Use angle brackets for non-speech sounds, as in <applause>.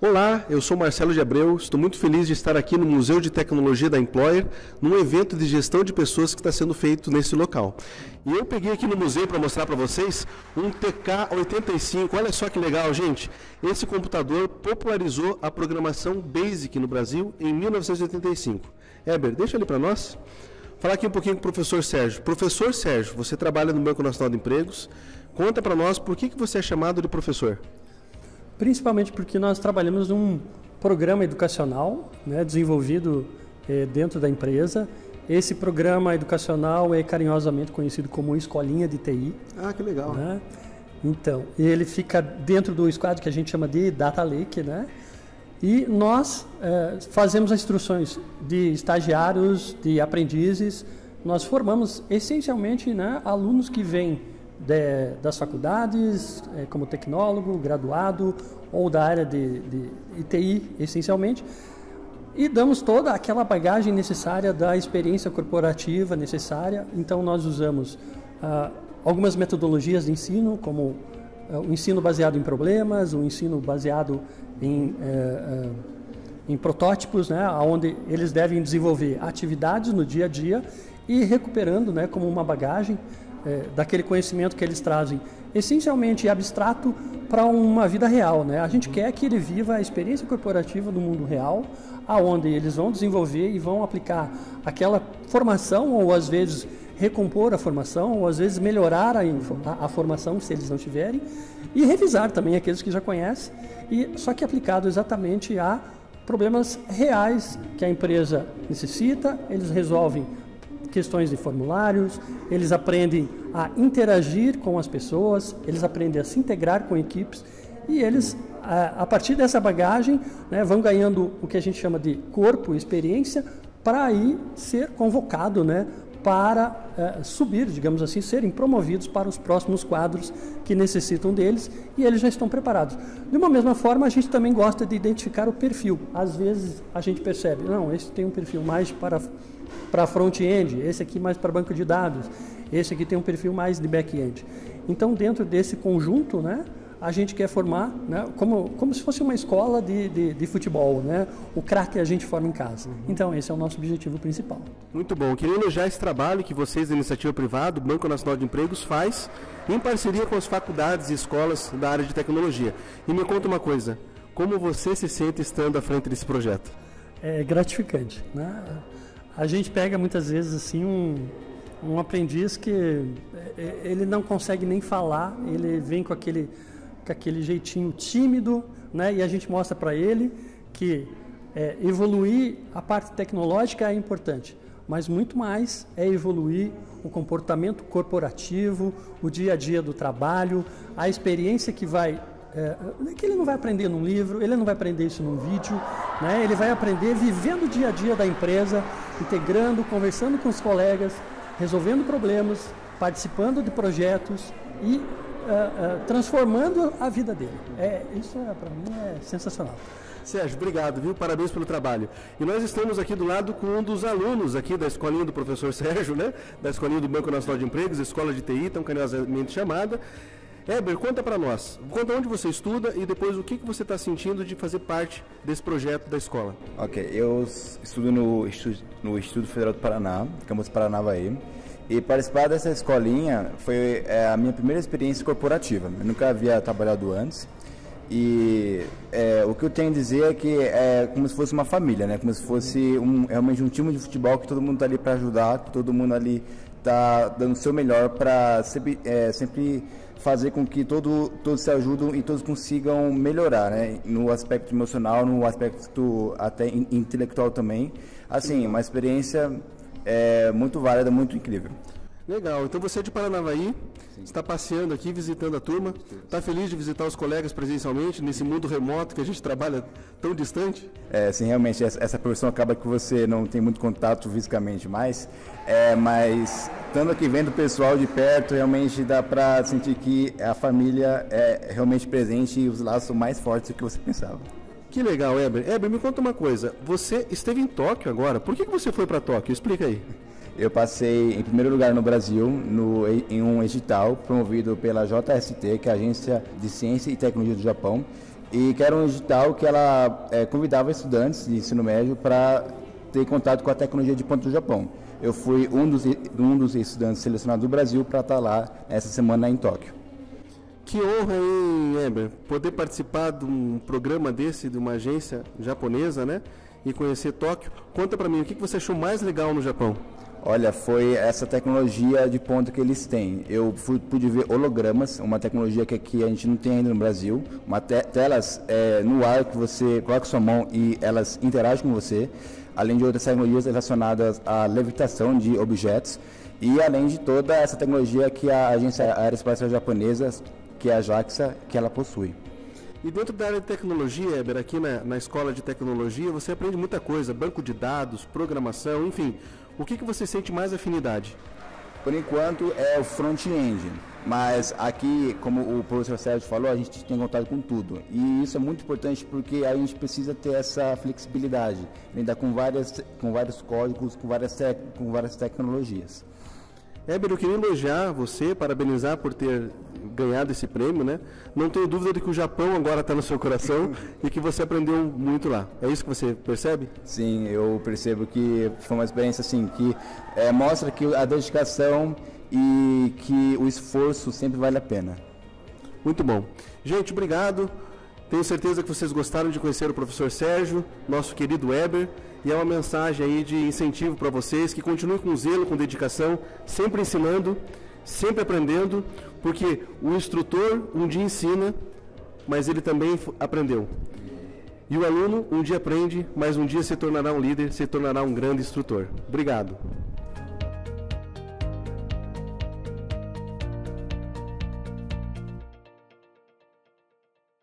Olá, eu sou Marcelo de Abreu, estou muito feliz de estar aqui no Museu de Tecnologia da Employer, num evento de gestão de pessoas que está sendo feito nesse local. E eu peguei aqui no museu para mostrar para vocês um TK85, olha só que legal, gente. Esse computador popularizou a programação BASIC no Brasil em 1985. Heber, deixa ele para nós. Falar aqui um pouquinho com o professor Sérgio. Professor Sérgio, você trabalha no Banco Nacional de Empregos. Conta para nós por que, que você é chamado de professor principalmente porque nós trabalhamos num programa educacional né, desenvolvido é, dentro da empresa. Esse programa educacional é carinhosamente conhecido como Escolinha de TI. Ah, que legal. Né? Então, ele fica dentro do squad que a gente chama de Data Lake, né? E nós é, fazemos as instruções de estagiários, de aprendizes. Nós formamos essencialmente né, alunos que vêm de, das faculdades, é, como tecnólogo, graduado ou da área de, de ITI, essencialmente, e damos toda aquela bagagem necessária da experiência corporativa necessária. Então, nós usamos ah, algumas metodologias de ensino, como ah, o ensino baseado em problemas, o ensino baseado em, eh, eh, em protótipos, né, onde eles devem desenvolver atividades no dia a dia e recuperando né, como uma bagagem é, daquele conhecimento que eles trazem, essencialmente abstrato, para uma vida real. Né? A gente quer que ele viva a experiência corporativa do mundo real, aonde eles vão desenvolver e vão aplicar aquela formação, ou às vezes recompor a formação, ou às vezes melhorar a, a, a formação, se eles não tiverem, e revisar também aqueles que já conhecem, e, só que aplicado exatamente a problemas reais que a empresa necessita, eles resolvem questões de formulários, eles aprendem a interagir com as pessoas, eles aprendem a se integrar com equipes e eles, a, partir dessa bagagem, né, vão ganhando o que a gente chama de corpo, experiência, para aí ser convocado né, para é, subir, digamos assim, serem promovidos para os próximos quadros que necessitam deles e eles já estão preparados. De uma mesma forma, a gente também gosta de identificar o perfil. Às vezes a gente percebe, não, esse tem um perfil mais para para front-end, esse aqui mais para banco de dados, esse aqui tem um perfil mais de back-end. Então, dentro desse conjunto, né, a gente quer formar né, como, como se fosse uma escola de, de, de futebol, né? o craque a gente forma em casa. Então, esse é o nosso objetivo principal. Muito bom. Queria elogiar esse trabalho que vocês, da Iniciativa Privada, o Banco Nacional de Empregos, faz em parceria com as faculdades e escolas da área de tecnologia. E me conta uma coisa, como você se sente estando à frente desse projeto? É gratificante. Né? A gente pega muitas vezes assim um, um aprendiz que é, é, ele não consegue nem falar, ele vem com aquele, com aquele jeitinho tímido, né? E a gente mostra para ele que é, evoluir a parte tecnológica é importante, mas muito mais é evoluir o comportamento corporativo, o dia a dia do trabalho, a experiência que vai é, que ele não vai aprender num livro, ele não vai aprender isso num vídeo, né? ele vai aprender vivendo o dia a dia da empresa, integrando, conversando com os colegas, resolvendo problemas, participando de projetos e uh, uh, transformando a vida dele. É, isso é, para mim é sensacional. Sérgio, obrigado, viu? Parabéns pelo trabalho. E nós estamos aqui do lado com um dos alunos aqui da escolinha do professor <laughs> Sérgio, né? Da escolinha do Banco Nacional de Empregos, Escola de TI, tão carinhosamente chamada. Heber, conta para nós. Conta onde você estuda e depois o que, que você está sentindo de fazer parte desse projeto da escola. Ok, eu estudo no, no Instituto Federal do Paraná, campus Paranavaí. E participar dessa escolinha foi é, a minha primeira experiência corporativa. Eu nunca havia trabalhado antes. E é, o que eu tenho a dizer é que é como se fosse uma família, né? Como se fosse um, realmente um time de futebol que todo mundo está ali para ajudar, todo mundo ali está dando o seu melhor para sempre, é, sempre fazer com que todo, todos se ajudem e todos consigam melhorar, né? No aspecto emocional, no aspecto até intelectual também. Assim, uma experiência é, muito válida, muito incrível. Legal. Então você é de Paranavaí, Sim. está passeando aqui, visitando a turma. Está feliz de visitar os colegas presencialmente, nesse mundo remoto que a gente trabalha tão distante? É, sim, realmente, essa, essa profissão acaba que você não tem muito contato fisicamente mais, é, mas estando aqui vendo o pessoal de perto, realmente dá para sentir que a família é realmente presente e os laços são mais fortes do que você pensava. Que legal, Eber. Eber, me conta uma coisa. Você esteve em Tóquio agora. Por que, que você foi para Tóquio? Explica aí. Eu passei em primeiro lugar no Brasil no, em um edital promovido pela JST, que é a Agência de Ciência e Tecnologia do Japão, e que era um edital que ela é, convidava estudantes de ensino médio para ter contato com a tecnologia de ponta do Japão. Eu fui um dos, um dos estudantes selecionados do Brasil para estar lá essa semana em Tóquio. Que honra, hein, Eber, poder participar de um programa desse, de uma agência japonesa, né? E conhecer Tóquio. Conta para mim, o que você achou mais legal no Japão? Olha, foi essa tecnologia de ponta que eles têm. Eu fui, pude ver hologramas, uma tecnologia que aqui a gente não tem ainda no Brasil. Uma te telas é, no ar que você coloca sua mão e elas interagem com você. Além de outras tecnologias relacionadas à levitação de objetos. E além de toda essa tecnologia que a Agência Aeroespacial Japonesa que é a JAXA, que ela possui. E dentro da área de tecnologia, Eber, aqui na, na escola de tecnologia, você aprende muita coisa, banco de dados, programação, enfim. O que, que você sente mais afinidade? Por enquanto é o front-end, mas aqui, como o professor Sérgio falou, a gente tem contato com tudo. E isso é muito importante porque a gente precisa ter essa flexibilidade, lidar com, várias, com vários códigos, com várias, com várias tecnologias. Heber, eu queria elogiar você, parabenizar por ter ganhado esse prêmio, né? Não tenho dúvida de que o Japão agora está no seu coração <laughs> e que você aprendeu muito lá. É isso que você percebe? Sim, eu percebo que foi uma experiência assim que é, mostra que a dedicação e que o esforço sempre vale a pena. Muito bom. Gente, obrigado. Tenho certeza que vocês gostaram de conhecer o professor Sérgio, nosso querido Weber, e é uma mensagem aí de incentivo para vocês que continuem com zelo, com dedicação, sempre ensinando, sempre aprendendo, porque o instrutor um dia ensina, mas ele também aprendeu. E o aluno um dia aprende, mas um dia se tornará um líder, se tornará um grande instrutor. Obrigado.